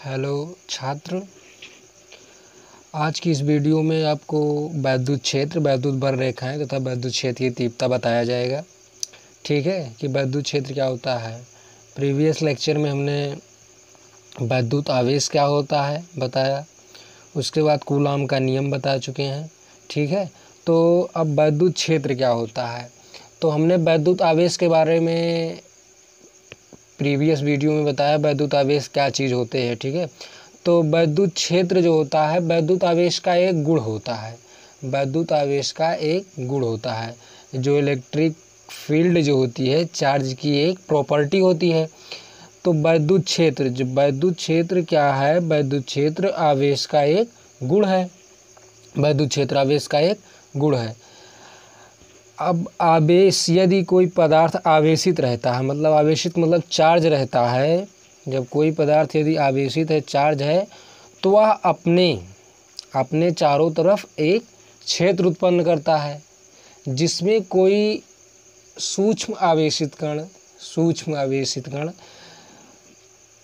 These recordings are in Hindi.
हेलो छात्र, आज की इस वीडियो में आपको वैद्युत क्षेत्र, वैद्युत बर रेखाएँ तथा वैद्युत क्षेत्र की तीव्रता बताया जाएगा। ठीक है कि वैद्युत क्षेत्र क्या होता है? प्रीवियस लेक्चर में हमने वैद्युत आवेश क्या होता है बताया, उसके बाद कूलाम का नियम बता चुके हैं। ठीक है तो अब वैद्युत क्षेत्र क्या होता है? तो हमने वैद्युत आवेश के बारे में प्रीवियस वीडियो में बताया वैद्युत आवेश क्या चीज़ होते हैं, ठीक है? तो वैद्युत क्षेत्र जो होता है, वैद्युत आवेश का एक गुण होता है। वैद्युत आवेश का एक गुण होता है। जो इलेक्ट्रिक फ़ील्ड जो होती है, चार्ज की एक प्रॉपर्टी होती है। तो वैद्युत क्षेत्र, जो वैद्युत क्षेत्र क्या है? वैद्युत क्षेत्र आवेश का एक गुण है। वैद्युत क्षेत्र आवेश का एक गुण है। अब आवेश, यदि कोई पदार्थ आवेशित रहता है मतलब आवेशित मतलब चार्ज रहता है, जब कोई पदार्थ यदि आवेशित है चार्ज है तो वह अपने अपने चारों तरफ़ एक क्षेत्र उत्पन्न करता है, जिसमें कोई सूक्ष्म आवेशित कण, सूक्ष्म आवेशित कण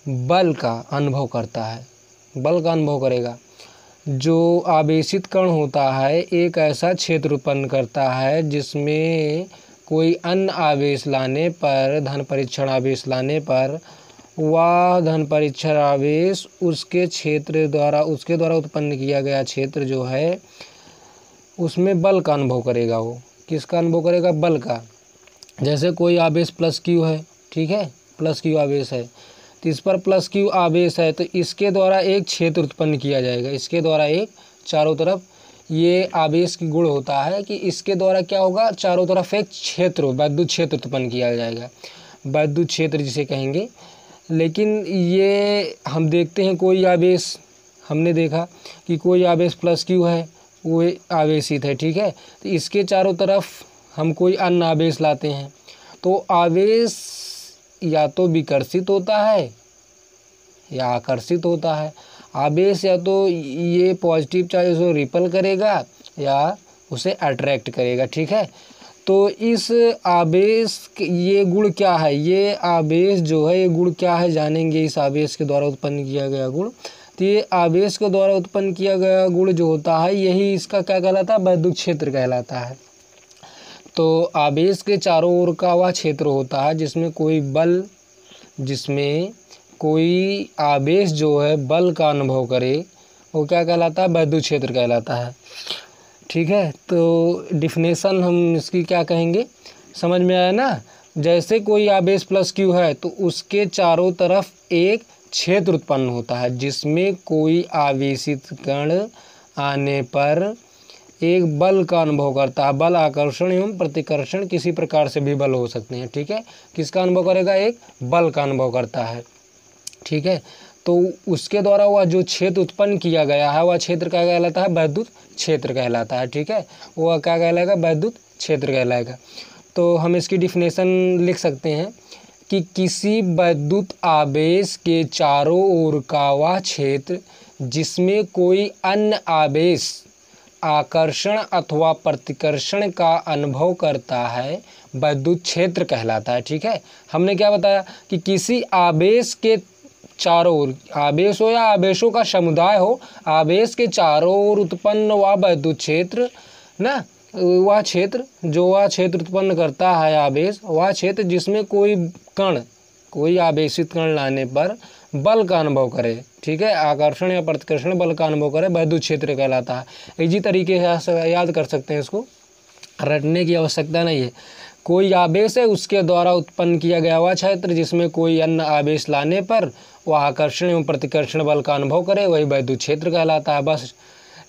बल का अनुभव करता है, बल का अनुभव करेगा। जो आवेशित कण होता है, एक ऐसा क्षेत्र उत्पन्न करता है जिसमें कोई अन्य आवेश लाने पर, धन परीक्षण आवेश लाने पर वह धन परीक्षण आवेश उसके क्षेत्र द्वारा, उसके द्वारा उत्पन्न किया गया क्षेत्र जो है, उसमें बल का अनुभव करेगा वो। किसका अनुभव करेगा? बल का। जैसे कोई आवेश प्लस क्यू है, ठीक है? प्लस क्यू आवेश है। तो इस पर प्लस क्यू आवेश है तो इसके द्वारा एक क्षेत्र उत्पन्न किया जाएगा। इसके द्वारा एक चारों तरफ़ ये आवेश की गुण होता है कि इसके द्वारा क्या होगा? चारों तरफ़ एक क्षेत्र, वैद्युत क्षेत्र उत्पन्न किया जाएगा। वैद्युत क्षेत्र जिसे कहेंगे। लेकिन ये हम देखते हैं कोई आवेश, हमने देखा कि कोई आवेश प्लस क्यू है वो आवेशित है, ठीक है? तो इसके चारों तरफ़ हम कोई अन्य आवेश लाते हैं। तो आवेश या तो विकर्षित होता है, या आकर्षित होता है। आवेश या तो ये पॉजिटिव चार्ज उसको रिपल करेगा या उसे अट्रैक्ट करेगा, ठीक है? तो इस आवेश ये गुण क्या है? ये आवेश जो है, ये गुण क्या है जानेंगे इस आवेश के द्वारा उत्पन्न किया गया गुण। तो ये आवेश के द्वारा उत्पन्न किया गया गुण जो होता है, यही इसका क्या कहलाता है? वैद्युत क्षेत्र कहलाता है। तो आवेश के चारों ओर का वह क्षेत्र होता है, जिसमें कोई बल, जिसमें कोई आवेश जो है, बल का अनुभव करे, वो क्या कहलाता है? वैद्युत क्षेत्र कहलाता है। ठीक है? तो डिफिनेशन हम इसकी क्या कहेंगे? समझ में आया ना? जैसे कोई आवेश प्लस क्यू है तो उसके चारों तरफ़ एक क्षेत्र उत्पन्न होता है, जिसमें कोई आवेशित कण आने पर एक बल का अनुभव करता है। बल आकर्षण एवं प्रतिकर्षण किसी प्रकार से भी बल हो सकते हैं, ठीक है? किसका अनुभव करेगा? एक बल का अनुभव करता है, ठीक है? तो उसके द्वारा वह जो क्षेत्र उत्पन्न किया गया है, वह क्षेत्र क्या कहलाता है? वैद्युत क्षेत्र कहलाता है, ठीक है? वह क्या कहलाएगा? वैद्युत क्षेत्र कहलाएगा। तो हम इसकी डिफिनेशन लिख सकते हैं कि किसी वैद्युत आवेश के चारों ओर का वह क्षेत्र जिसमें कोई अन्य आवेश आकर्षण अथवा प्रतिकर्षण का अनुभव करता है, वैद्युत क्षेत्र कहलाता है, ठीक है? हमने क्या बताया कि किसी आवेश के चारों ओर, आवेश हो या आवेशों का समुदाय हो, आवेश के चारों ओर उत्पन्न वह वैद्युत क्षेत्र, ना? वह क्षेत्र, जो वह क्षेत्र उत्पन्न करता है आवेश, वह क्षेत्र जिसमें कोई कण, कोई आवेशित कण लाने पर बल का अनुभव करे, ठीक है? आकर्षण या प्रतिकर्षण बल का अनुभव करे, वैद्युत क्षेत्र कहलाता है। इसी तरीके से याद कर सकते हैं इसको। रटने की आवश्यकता नहीं है। कोई आवेश है, उसके द्वारा उत्पन्न किया गया हुआ क्षेत्र जिसमें कोई अन्य आवेश लाने पर वह आकर्षण एवं प्रतिकर्षण बल का अनुभव करे, वही वैद्युत क्षेत्र कहलाता है। बस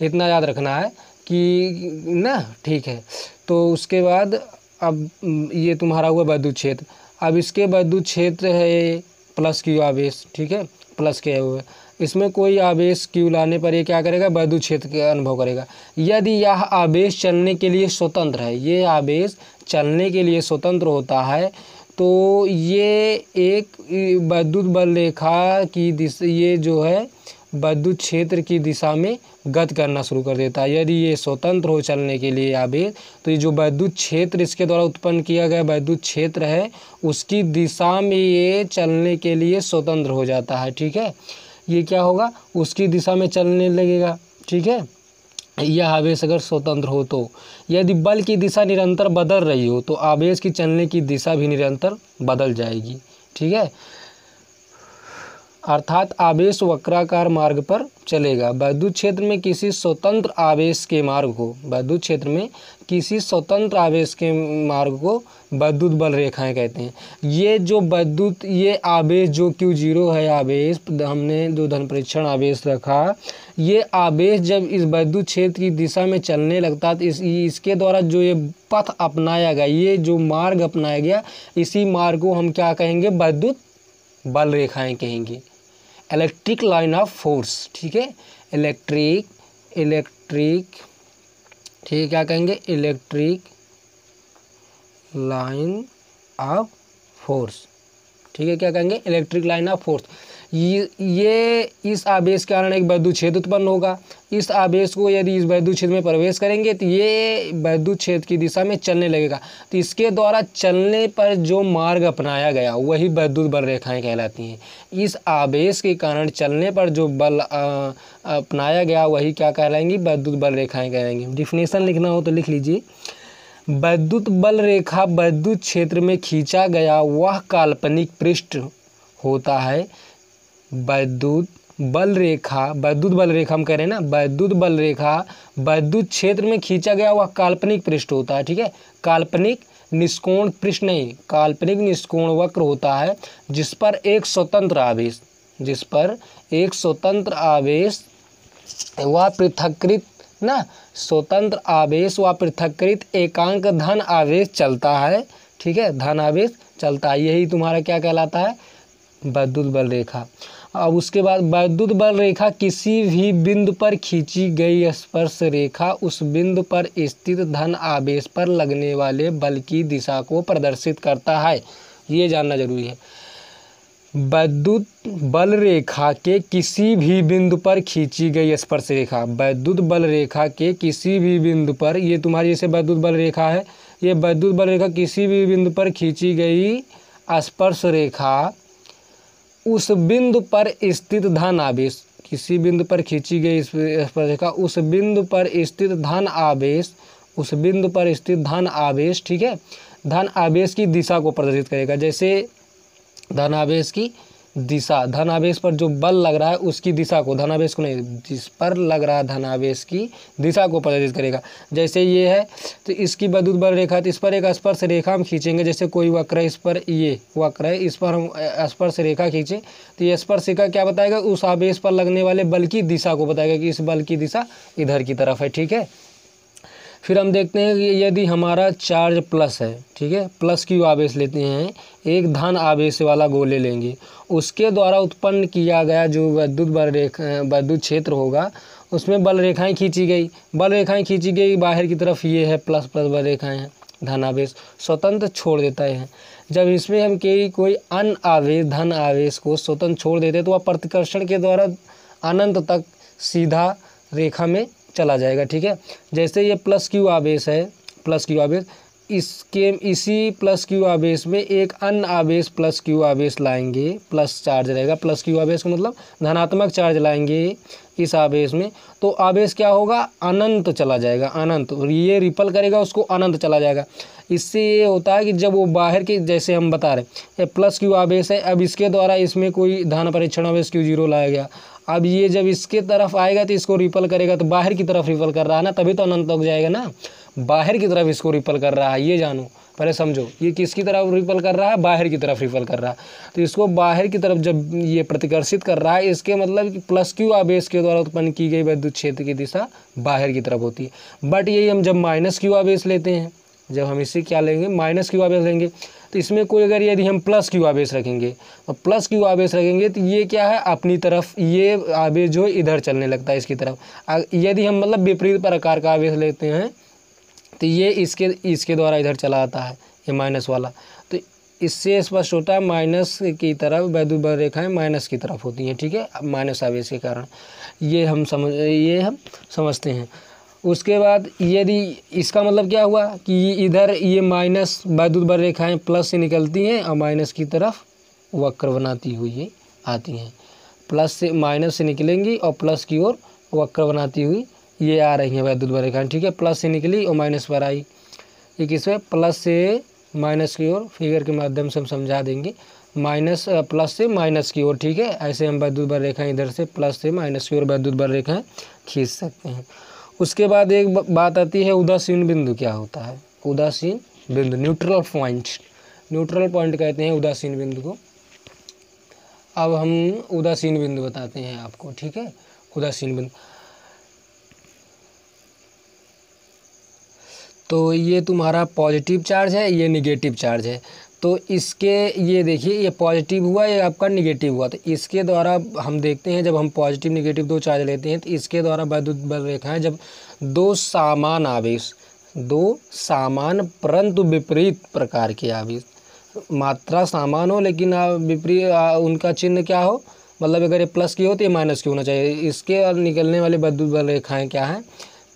इतना याद रखना है कि, ना? ठीक है। तो उसके बाद अब, ये तुम्हारा हुआ वैद्युत क्षेत्र। अब इसके वैद्युत क्षेत्र है प्लस क्यू आवेश, ठीक है? प्लस के हुए इसमें कोई आवेश क्यू लाने पर ये क्या करेगा? वैद्युत क्षेत्र का अनुभव करेगा। यदि यह आवेश चलने के लिए स्वतंत्र है, ये आवेश चलने के लिए स्वतंत्र होता है तो ये एक वैद्युत बल रेखा की दिशा, ये जो है वैद्युत क्षेत्र की दिशा में गत करना शुरू कर देता है। यदि ये स्वतंत्र हो चलने के लिए आवेश तो ये जो वैद्युत क्षेत्र इसके द्वारा उत्पन्न किया गया वैद्युत क्षेत्र है, उसकी दिशा में ये चलने के लिए स्वतंत्र हो जाता है, ठीक है? ये क्या होगा? उसकी दिशा में चलने लगेगा, ठीक है? यह आवेश अगर स्वतंत्र हो तो। यदि बल की दिशा निरंतर बदल रही हो तो आवेश की चलने की दिशा भी निरंतर बदल जाएगी, ठीक है? अर्थात आवेश वक्राकार मार्ग पर चलेगा। वैद्युत क्षेत्र में किसी स्वतंत्र आवेश के मार्ग को, वैद्युत क्षेत्र में किसी स्वतंत्र आवेश के मार्ग को वैद्युत बल रेखाएँ कहते हैं। ये जो वैद्युत, ये आवेश जो क्यू ज़ीरो है, आवेश, हमने जो धन परीक्षण आवेश रखा, ये आवेश जब इस वैद्युत क्षेत्र की दिशा में चलने लगता तो इस, इसके द्वारा जो ये पथ अपनाया गया, ये जो मार्ग अपनाया गया, इसी मार्ग को हम क्या कहेंगे? वैद्युत बल रेखाएँ कहेंगे। इलेक्ट्रिक लाइन ऑफ़ फोर्स ठीक है? इलेक्ट्रिक इलेक्ट्रिक ठीक है, क्या कहेंगे? इलेक्ट्रिक लाइन ऑफ़ फोर्स ठीक है, क्या कहेंगे? इलेक्ट्रिक लाइन ऑफ़ फोर्स ये इस आवेश के कारण एक वैद्युत क्षेत्र उत्पन्न होगा। इस आवेश को यदि इस वैद्युत क्षेत्र में प्रवेश करेंगे तो ये वैद्युत क्षेत्र की दिशा में चलने लगेगा। तो इसके द्वारा चलने पर जो मार्ग अपनाया गया, वही वैद्युत बल रेखाएँ कहलाती हैं। इस आवेश के कारण चलने पर जो बल अपनाया गया, वही क्या कहलाएँगी? वैद्युत बल रेखाएँ कहलाएँगी। डिफिनेशन लिखना हो तो लिख लीजिए। वैद्युत बल रेखा वैद्युत क्षेत्र में खींचा गया, वह काल्पनिक पृष्ठ होता है। वैद्युत बल रेखा, वैद्युत बल रेखा हम कह रहे हैं ना, वैद्युत बल रेखा, वैद्युत क्षेत्र में खींचा गया वह काल्पनिक पृष्ठ होता है, ठीक है? काल्पनिक निष्कोण पृष्ठ नहीं, काल्पनिक निष्कोण वक्र होता है, जिस पर एक स्वतंत्र आवेश, जिस पर एक स्वतंत्र आवेश व पृथकृत ना, स्वतंत्र आवेश व पृथकृत एकांक धन आवेश चलता है, ठीक है? धन आवेश चलता है, यही तुम्हारा क्या कहलाता है? वैद्युत बल रेखा। अब उसके बाद वैद्युत बल रेखा किसी भी बिंदु पर खींची गई स्पर्श रेखा उस बिंदु पर स्थित धन आवेश पर लगने वाले बल की दिशा को प्रदर्शित करता है। ये जानना ज़रूरी है। वैद्युत बल रेखा के किसी भी बिंदु पर खींची गई स्पर्श रेखा। वैद्युत बल रेखा के किसी भी बिंदु पर, ये तुम्हारी जैसे वैद्युत बल रेखा है, ये वैद्युत बल रेखा किसी भी बिंदु पर खींची गई स्पर्श रेखा उस बिंदु पर स्थित धन आवेश, किसी बिंदु पर खींची गई स्पर्शिका उस बिंदु पर स्थित धन आवेश, उस बिंदु पर स्थित धन आवेश, ठीक है? धन आवेश की दिशा को प्रदर्शित करेगा। जैसे धन आवेश की दिशा, धनावेश पर जो बल लग रहा है, उसकी दिशा को, धनावेश को नहीं, जिस पर लग रहा है धनावेश की दिशा को प्रदर्शित करेगा। जैसे ये है तो इसकी विद्युत बल रेखा तो इस पर एक स्पर्श रेखा हम खींचेंगे, जैसे कोई वक्र इस पर ये वक्र है, इस पर हम स्पर्श रेखा खींचें तो ये स्पर्श रेखा क्या बताएगा? उस आवेश पर लगने वाले बल की दिशा को बताएगा कि इस बल की दिशा इधर की तरफ़ है, ठीक है? फिर हम देखते हैं कि यदि हमारा चार्ज प्लस है, ठीक है? प्लस क्यू आवेश लेते हैं? एक धन आवेश वाला गोले लेंगे। उसके द्वारा उत्पन्न किया गया जो वैद्युत बल रेखा, विद्युत क्षेत्र होगा, उसमें बल रेखाएँ खींची गई। बल रेखाएँ खींची गई, बाहर की तरफ़ ये है, प्लस प्लस बल रेखाएँ हैं, धन आवेश स्वतंत्र छोड़ देता है। जब इसमें हम कई, कोई अन्य आवेश, धन आवेश को स्वतंत्र छोड़ देते तो वह प्रतिकर्षण के द्वारा अनंत तक सीधा रेखा में चला जाएगा, ठीक है? जैसे ये प्लस क्यू आवेश है, प्लस क्यू आवेश, इसके, इसी प्लस क्यू आवेश में एक अन्य आवेश प्लस क्यू आवेश लाएँगे, प्लस चार्ज रहेगा। प्लस क्यू आवेश का मतलब धनात्मक चार्ज लाएँगे इस आवेश में तो आवेश क्या होगा? अनंत चला जाएगा, अनंत। ये रिपल करेगा, उसको अनंत चला जाएगा। इससे ये होता है कि जब वो बाहर के, जैसे हम बता रहे ये प्लस क्यू आवेश है, अब इसके द्वारा इसमें कोई धन परीक्षण आवेश क्यू ज़ीरो लाया गया। अब ये जब इसके तरफ़ आएगा तो इसको रिपल करेगा तो बाहर की तरफ़ रिपल कर रहा है ना? तभी तो अनंत तक जाएगा ना? बाहर की तरफ़ इसको रिपल कर रहा है, ये जानो। पहले समझो, ये किसकी तरफ़ रिपल कर रहा है? बाहर की तरफ़ रिपल कर रहा है। तो इसको बाहर की तरफ़ जब ये प्रतिकर्षित कर रहा है, इसके मतलब कि प्लस क्यू आवेश के द्वारा उत्पन्न की गई विद्युत क्षेत्र की दिशा बाहर की तरफ़ होती है। बट यही हम जब माइनस क्यू आवेश लेते हैं, जब हम इसे क्या लेंगे? माइनस क्यू आवेश लेंगे। तो इसमें कोई अगर यदि हम प्लस क्यू आवेश रखेंगे और प्लस क्यू आवेश रखेंगे तो ये क्या है? अपनी तरफ़ ये आवेश जो इधर चलने लगता है इसकी तरफ़। यदि हम मतलब विपरीत प्रकार का आवेश लेते हैं तो ये इसके इसके द्वारा इधर चला आता है, ये माइनस वाला। तो इससे स्पष्ट होता है माइनस की तरफ़ वैद्युत बल रेखाएँ माइनस की तरफ़ होती हैं, ठीक है? माइनस आवेश के कारण। ये हम समझ, ये हम समझते हैं। उसके बाद यदि इसका मतलब क्या हुआ कि इधर ये माइनस वैद्युत बल रेखाएँ प्लस से निकलती हैं और माइनस की तरफ़ वक्र बनाती हुई आती हैं। प्लस से, माइनस से निकलेंगी और प्लस की ओर वक्र बनाती हुई ये आ रही हैं वैद्युत बर रेखाएँ ठीक है, प्लस से निकली और माइनस पर आई। ये किसमें प्लस से माइनस की ओर, फिगर के माध्यम से हम समझा देंगे। माइनस प्लस से माइनस की ओर, ठीक है? ऐसे हम वैद्युत बर रेखाएँ इधर से प्लस से माइनस की ओर वैद्युत बर रेखाएँ खींच सकते हैं। उसके बाद एक बात आती है उदासीन बिंदु क्या होता है? उदासीन बिंदु न्यूट्रल पॉइंट न्यूट्रल पॉइंट कहते हैं उदासीन बिंदु को। अब हम उदासीन बिंदु बताते हैं आपको, ठीक है? उदासीन बिंदु। तो ये तुम्हारा पॉजिटिव चार्ज है, ये निगेटिव चार्ज है। तो इसके, ये देखिए, ये पॉजिटिव हुआ ये आपका निगेटिव हुआ? तो इसके द्वारा हम देखते हैं, जब हम पॉजिटिव निगेटिव दो चार्ज लेते हैं तो इसके द्वारा वैद्युत बल रेखाएँ जब दो सामान आवेश दो सामान परंतु विपरीत प्रकार के आवेश मात्रा सामान हो, लेकिन विपरीत उनका चिन्ह क्या हो? मतलब अगर ये प्लस की हो तो ये माइनस की होना चाहिए। इसके और निकलने वाले विद्युत बल रेखाएँ क्या हैं?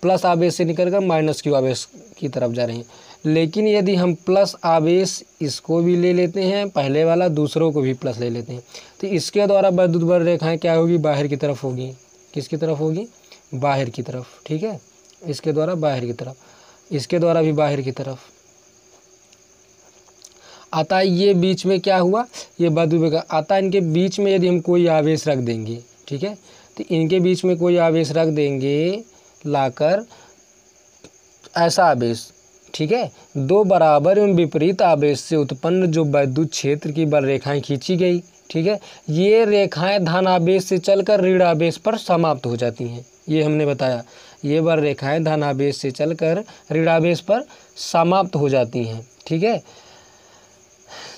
प्लस आवेश से निकल कर माइनस क्यू आवेश की तरफ़ जा रही हैं। लेकिन यदि हम प्लस आवेश इसको भी ले लेते हैं, पहले वाला दूसरों को भी प्लस ले लेते हैं। तो इसके द्वारा विद्युत बल रेखाएँ क्या होगी? बाहर की तरफ़ होगी। किसकी तरफ़ होगी? बाहर की तरफ़, ठीक है? इसके द्वारा बाहर की तरफ़। इसके द्वारा भी बाहर की तरफ़। आता ये बीच में क्या हुआ? ये विद्युत आता इनके बीच में यदि हम कोई आवेश रख देंगे, ठीक है? तो इनके बीच में कोई आवेश रख देंगे, लाकर ऐसा आवेश। ठीक है? दो बराबर एवं विपरीत आवेश से उत्पन्न जो वैद्युत क्षेत्र की बल रेखाएँ खींची गई, ठीक है? ये रेखाएँ धन आवेश से चलकर ऋण आवेश पर समाप्त हो जाती हैं। ये हमने बताया। ये बल रेखाएँ धन आवेश से चलकर ऋण आवेश पर समाप्त हो जाती हैं, ठीक है?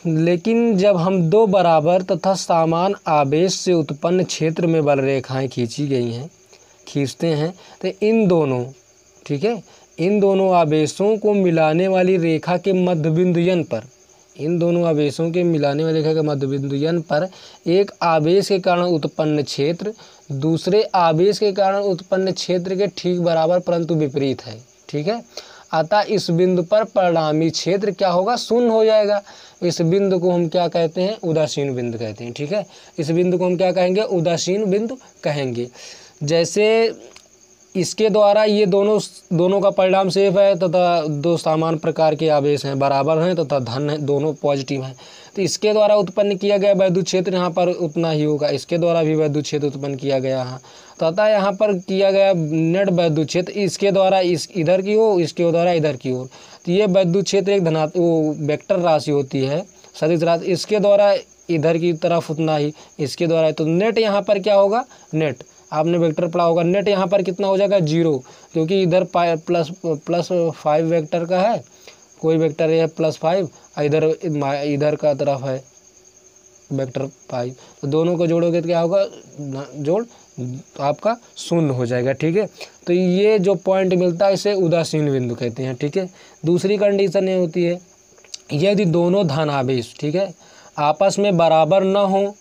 लेकिन जब हम दो बराबर तथा समान आवेश से उत्पन्न क्षेत्र में बल रेखाएँ खींची गई हैं, खींचते हैं तो इन दोनों, ठीक है? इन दोनों आवेशों को मिलाने वाली रेखा के मध्य बिंदुयन पर। इन दोनों आवेशों के मिलाने वाली रेखा के मध्य बिंदुयन पर एक आवेश के कारण उत्पन्न क्षेत्र, दूसरे आवेश के कारण उत्पन्न क्षेत्र के ठीक बराबर परंतु विपरीत है। ठीक है? अतः इस बिंदु पर परिणामी क्षेत्र क्या होगा? शून्य हो जाएगा। इस बिंदु को हम क्या कहते हैं? उदासीन बिंदु कहते हैं। ठीक है? इस बिंदु को हम क्या कहेंगे? उदासीन बिंदु कहेंगे। जैसे इसके द्वारा ये दोनों दोनों का परिणाम सेफ़ है तथा दो समान प्रकार के आवेश हैं, बराबर हैं तथा धन है, दोनों पॉजिटिव हैं। तो इसके द्वारा उत्पन्न किया गया वैद्युत क्षेत्र यहाँ पर उतना ही होगा। इसके द्वारा भी वैद्युत क्षेत्र उत्पन्न किया गया है। तथा यहाँ पर किया गया नेट वैद्युत क्षेत्र इसके द्वारा इस, इधर की हो इसके द्वारा इधर की ओर। तो ये वैद्युत क्षेत्र एक धना वो वेक्टर राशि होती है, सदिश राशि। इसके द्वारा इधर की तरफ़ उतना ही, इसके द्वारा तो नेट यहाँ पर क्या होगा? नेट। आपने वेक्टर पढ़ा होगा नेट यहाँ पर कितना हो जाएगा? ज़ीरो क्योंकि इधर प्लस प्लस फाइव वेक्टर का है, कोई वेक्टर है प्लस फाइव इधर इधर का तरफ़ है वेक्टर फाइव तो दोनों को जोड़ोगे तो क्या होगा? जोड़, आपका शून्य हो जाएगा, ठीक है? तो ये जो पॉइंट मिलता है, इसे उदासीन बिंदु कहते हैं, ठीक है? दूसरी कंडीशन ये होती है, यदि दोनों धन आवेश ठीक है, आपस में बराबर न हो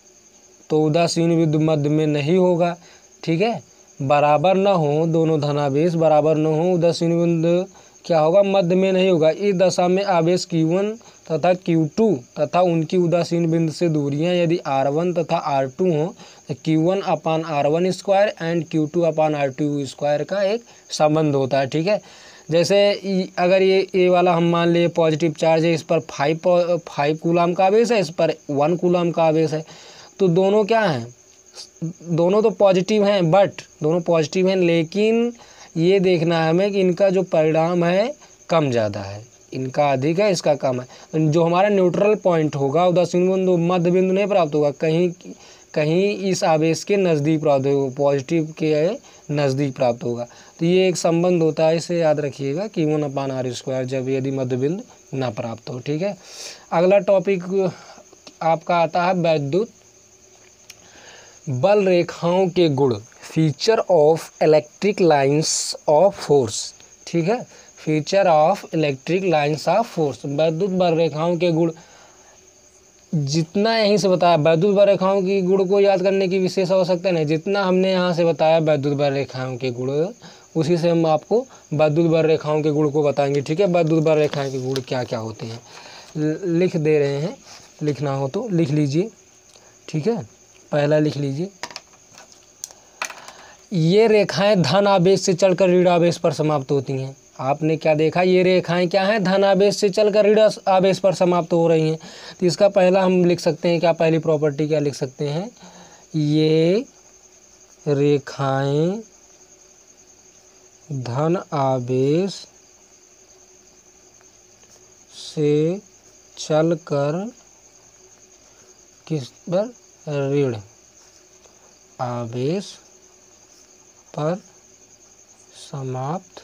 तो उदासीन बिंदु मध्य में नहीं होगा। ठीक है? बराबर ना हो, दोनों धनावेश बराबर न हो उदासीन बिंदु क्या होगा? मध्य में नहीं होगा। इस दशा में आवेश Q1 तथा Q2 तथा उनकी उदासीन बिंदु से दूरियाँ यदि R1 तथा R2 हो तो Q1 upon R one square and Q2 upon R two square का एक संबंध होता है, ठीक है? जैसे अगर ये, ए वाला हम मान लिए पॉजिटिव चार्ज है, इस पर फाइव फाइव कूलाम का आवेश है, इस पर वन कूलाम का आवेश है तो दोनों क्या हैं? दोनों तो पॉजिटिव हैं बट दोनों पॉजिटिव हैं, लेकिन ये देखना है हमें कि इनका जो परिणाम है, कम ज़्यादा है। इनका अधिक है, इसका कम है। जो हमारा न्यूट्रल पॉइंट होगा उदासीन बिंदु मध्य बिंदु नहीं प्राप्त होगा, कहीं कहीं इस आवेश के नज़दीक प्राप्त होगा पॉजिटिव के नज़दीक प्राप्त होगा। तो ये एक संबंध होता है, इसे याद रखिएगा कि वन अपान आर स्क्वायर जब यदि मध्य बिंदु ना प्राप्त हो, ठीक है? अगला टॉपिक आपका आता है, वैद्युत बल रेखाओं के गुण feature of electric lines of force ठीक है? Feature of electric lines of force वैद्युत बल रेखाओं के गुण। जितना यहीं से बताया, वैद्युत बल रेखाओं की गुण को याद करने की विशेष आवश्यकता नहीं, जितना हमने यहाँ से बताया वैद्युत बल रेखाओं के गुण, उसी से हम आपको वैद्युत बल रेखाओं के गुण को बताएँगे, ठीक है? वैद्युत बल रेखाओं के गुण क्या क्या होते हैं? लिख दे रहे हैं, लिखना हो तो लिख लीजिए, ठीक है? पहला लिख लीजिए। ये रेखाएँ धन आवेश से चलकर ऋण आवेश पर समाप्त होती हैं। आपने क्या देखा? ये रेखाएँ क्या हैं? धन आवेश से चलकर ऋण आवेश पर समाप्त हो रही हैं। तो इसका पहला हम लिख सकते हैं, क्या पहली प्रॉपर्टी क्या लिख सकते हैं? ये रेखाएँ धन आवेश से चलकर किस पर? ऋण आवेश पर समाप्त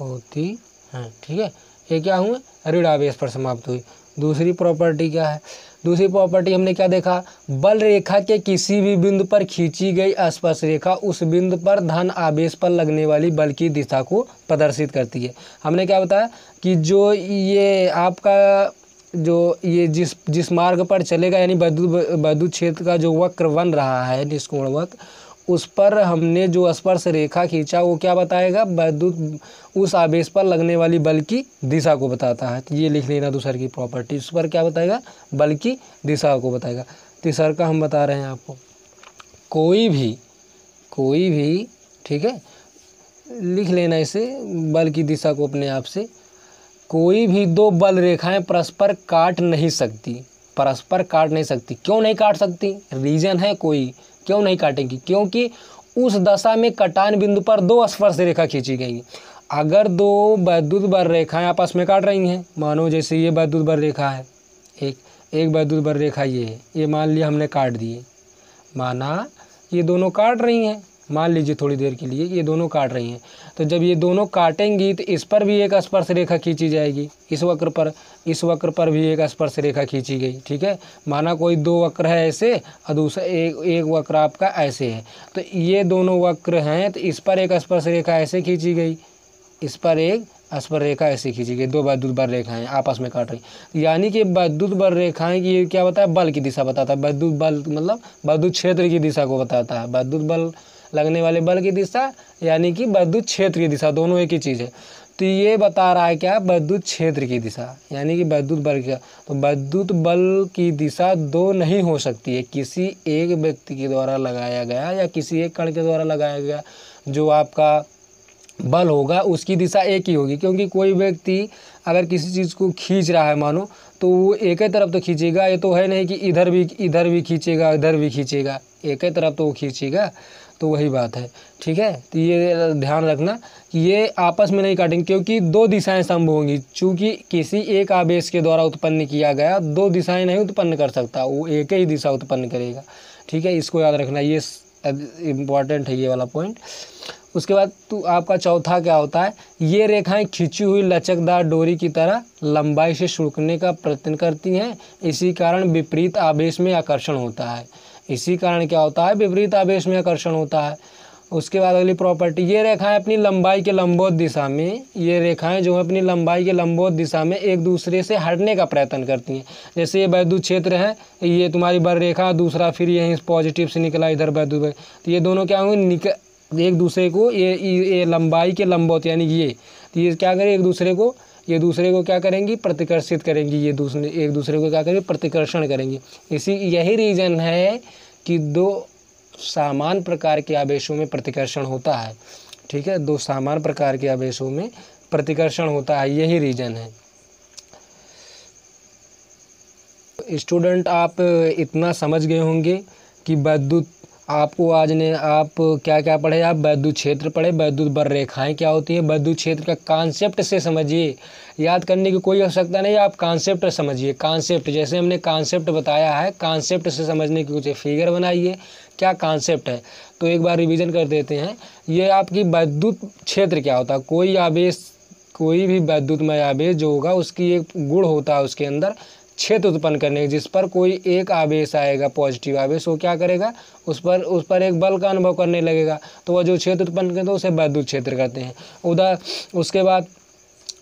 होती हैं, ठीक है? ये क्या हुए? ऋण आवेश पर समाप्त हुई। दूसरी प्रॉपर्टी क्या है? दूसरी प्रॉपर्टी हमने क्या देखा? बल रेखा के किसी भी बिंदु पर खींची गई स्पर्श रेखा उस बिंदु पर धन आवेश पर लगने वाली बल की दिशा को प्रदर्शित करती है। हमने क्या बताया कि जो ये आपका जो ये जिस जिस मार्ग पर चलेगा, यानी विद्युत विद्युत क्षेत्र का जो वक्र बन रहा है निष्कोण वक्र उस पर हमने जो स्पर्श रेखा खींचा, वो क्या बताएगा? विद्युत उस आवेश पर लगने वाली बल की दिशा को बताता है। तो ये लिख लेना दूसर की प्रॉपर्टी उस पर क्या बताएगा? बल की दिशा को बताएगा। तीसर का हम बता रहे हैं आपको, कोई भी कोई भी, ठीक है, लिख लेना इसे, बल की दिशा को अपने आप से। कोई भी दो बल रेखाएँ परस्पर काट नहीं सकती। परस्पर काट नहीं सकती। क्यों नहीं काट सकती? रीजन है कोई। क्यों नहीं काटेंगी? क्योंकि उस दशा में कटान बिंदु पर दो स्पर्श रेखा खींची गई। अगर दो वैद्युत बर रेखाएँ आपस में काट रही हैं, मानो जैसे ये वैद्युत बर रेखा है, एक एक वैद्युत बर रेखा ये है ये मान लिया हमने काट दिए। माना ये दोनों काट रही हैं। मान लीजिए थोड़ी देर के लिए, ये दोनों काट रही हैं। तो जब ये दोनों काटेंगी तो इस पर भी एक स्पर्श रेखा खींची जाएगी। इस वक्र पर, इस वक्र पर भी एक स्पर्श रेखा खींची गई, ठीक है? माना कोई दो वक्र है ऐसे, और दूसरा एक एक वक्र आपका ऐसे है। तो ये दोनों वक्र हैं तो इस पर एक स्पर्श रेखा ऐसे खींची गई। इस पर एक स्पर रेखा ऐसे खींची गई। दो विद्युत बल रेखाएँ आपस में काट रही यानी कि विद्युत बल रेखाएँ की क्या बताया बल की दिशा बताता है। विद्युत बल मतलब विद्युत क्षेत्र की दिशा को बताता है। विद्युत बल लगने वाले बल की दिशा यानी कि विद्युत क्षेत्र की दिशा, दोनों एक ही चीज़ है। तो ये बता रहा है क्या? विद्युत क्षेत्र की दिशा, यानी कि विद्युत बल की तो विद्युत बल की दिशा दो नहीं हो सकती है। किसी एक व्यक्ति के द्वारा लगाया गया या किसी एक कण के द्वारा लगाया गया जो आपका बल होगा, उसकी दिशा एक ही होगी। क्योंकि कोई व्यक्ति अगर किसी चीज़ को खींच रहा है, मानो तो वो एक ही तरफ़ तो खींचेगा। ये तो है नहीं कि इधर भी इधर भी खींचेगा, इधर भी खींचेगा। एक ही तरफ़ तो वो खींचेगा। तो वही बात है, ठीक है? तो ये ध्यान रखना कि ये आपस में नहीं काटेंगे, क्योंकि दो दिशाएँ संभव होंगी। चूँकि किसी एक आवेश के द्वारा उत्पन्न किया गया, दो दिशाएँ नहीं उत्पन्न कर सकता, वो एक ही दिशा उत्पन्न करेगा, ठीक है? इसको याद रखना, ये इंपॉर्टेंट है ये वाला पॉइंट उसके बाद तो आपका चौथा क्या होता है? ये रेखाएँ खिंची हुई लचकदार डोरी की तरह लंबाई से सुड़कने का प्रयत्न करती हैं, इसी कारण विपरीत आवेश में आकर्षण होता है। इसी कारण क्या होता है? विपरीत आवेश में आकर्षण होता है। उसके बाद अगली प्रॉपर्टी ये रेखाएँ अपनी लंबाई के लंबोत दिशा में, ये रेखाएँ जो है अपनी लंबाई के लंबोत दिशा में एक दूसरे से हटने का प्रयत्न करती हैं। जैसे ये वैद्युत क्षेत्र है, ये तुम्हारी बर रेखा, दूसरा फिर यहीं पॉजिटिव से निकला, इधर वैद्युत तो ये दोनों क्या होंगे? निकल एक दूसरे को ये ये लंबाई के लंबोत यानी ये तो ये क्या करें? एक दूसरे को ये दूसरे को क्या करेंगी? प्रतिकर्षित करेंगी। ये दूसरे एक दूसरे को क्या करेंगे? प्रतिकर्षण करेंगी। इसी, यही रीज़न है कि दो सामान प्रकार के आवेशों में प्रतिकर्षण होता है। ठीक है? दो सामान प्रकार के आवेशों में प्रतिकर्षण होता है। यही रीज़न है। स्टूडेंट आप इतना समझ गए होंगे कि विद्युत आपको आज ने आप क्या क्या पढ़े? आप वैद्युत क्षेत्र पढ़े, वैद्युत बर रेखाएँ क्या होती है? वैद्युत क्षेत्र का कॉन्सेप्ट से समझिए। याद करने की कोई आवश्यकता नहीं, आप कॉन्सेप्ट समझिए। कॉन्सेप्ट जैसे हमने कॉन्सेप्ट बताया है कॉन्सेप्ट से समझने की कुछ फिगर बनाइए। क्या कॉन्सेप्ट है? तो एक बार रिविज़न कर देते हैं। ये आपकी वैद्युत क्षेत्र क्या होता? है कोई आवेश, कोई भी वैद्युतमय आवेश जो होगा, उसकी एक गुण होता है उसके अंदर। क्षेत्र उत्पन्न करने जिस पर कोई एक आवेश आएगा पॉजिटिव आवेश, वो क्या करेगा? उस पर उस पर एक बल का अनुभव करने लगेगा। तो वह जो क्षेत्र उत्पन्न करते हैं, उसे वैद्युत क्षेत्र कहते हैं। उधर उसके बाद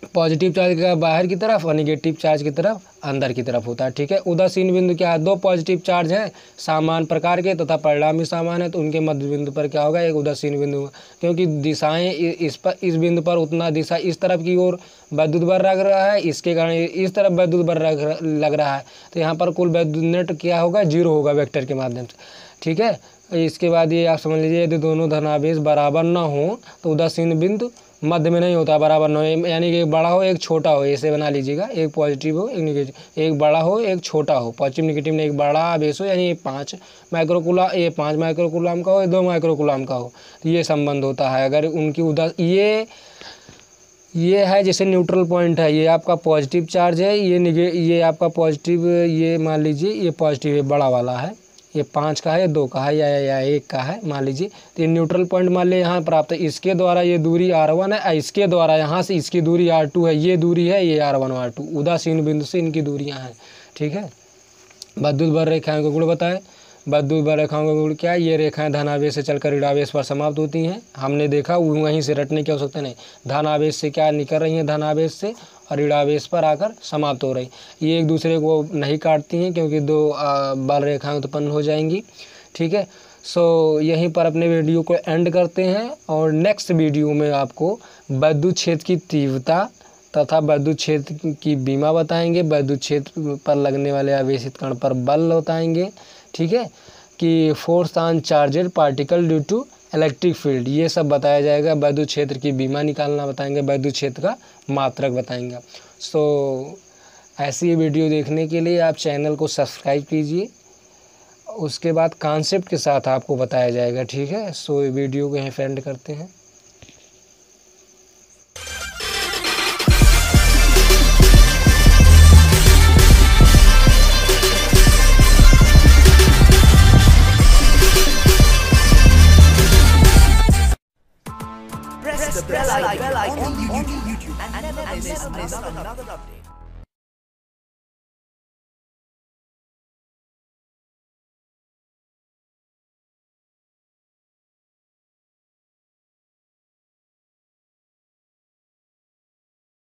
पॉजिटिव चार्ज का बाहर की तरफ़ और निगेटिव चार्ज की तरफ़ अंदर की तरफ़ होता है, ठीक है? उदासीन बिंदु क्या है? दो पॉजिटिव चार्ज हैं, सामान प्रकार के तथा परिणामी सामान है तो उनके मध्य बिंदु पर क्या होगा? एक उदासीन बिंदु क्योंकि दिशाएँ इस पर, इस बिंदु पर उतना दिशा इस तरफ़ की ओर वैद्युत बर लग रहा है, इसके कारण इस तरफ़ वैद्युत बर लग रहा है। तो यहाँ पर कुल वैद्युत नेट क्या होगा? ज़ीरो होगा वेक्टर के माध्यम से, ठीक है? इसके बाद ये आप समझ लीजिए, यदि दोनों धनावेश बराबर ना हो तो उदासीन बिंदु मध्य में नहीं होता, बराबर ना हो यानी कि एक बड़ा हो, एक छोटा हो, ऐसे बना लीजिएगा। एक पॉजिटिव हो, एक निगेटिव एक बड़ा हो, एक छोटा हो। पॉजिटिव निगेटिव में एक बड़ा आवेश हो, यानी पाँच माइक्रोकुला ये पाँच माइक्रोकुलाम का हो दो माइक्रोकुलाम का हो। तो ये संबंध होता है। अगर उनकी उदा, ये ये है जैसे न्यूट्रल पॉइंट है, ये आपका पॉजिटिव चार्ज है, ये निगे ये आपका पॉजिटिव ये मान लीजिए, ये पॉजिटिव है बड़ा वाला है। ये पाँच का है दो का है या, या, या एक का है मान लीजिए। तो ये न्यूट्रल पॉइंट मान लीजिए यहाँ प्राप्त है इसके द्वारा ये दूरी आर वन है इसके द्वारा यहाँ से इसकी दूरी आर टू है ये दूरी है ये आर वन आर टू उदासीन बिंदु से इनकी दूरियाँ हैं ठीक है? विद्युत बर रेखाएँ को गुण बताए। रेखाओं का गुण क्या ये रेखाएँ धनावेश से चलकर ऋणावेश पर समाप्त होती हैं? हमने देखा वहीं से रटने की आवश्यकता नहीं। धनावेश से क्या निकल रही हैं? धनावेश से और ऋणावेश पर आकर समाप्त हो रही। ये एक दूसरे को नहीं काटती हैं क्योंकि दो बल रेखाएँ उत्पन्न हो जाएँगी। ठीक है? सो so, यहीं पर अपने वीडियो को एंड करते हैं और नेक्स्ट वीडियो में आपको विद्युत क्षेत्र की तीव्रता तथा विद्युत क्षेत्र की बीमा बताएँगे। विद्युत क्षेत्र पर लगने वाले आवेशित कण पर बल बताएँगे। ठीक है कि force on charged particle due to electric field ये सब बताया जाएगा। विद्युत क्षेत्र की बीमा निकालना बताएँगे विद्युत क्षेत्र का मात्रक बताएँगे। सो so, ऐसी वीडियो देखने के लिए आप चैनल को सब्सक्राइब कीजिए। उसके बाद कॉन्सेप्ट के साथ आपको बताया जाएगा ठीक है? सो so, वीडियो को यहीं फ्रेंड करते हैं।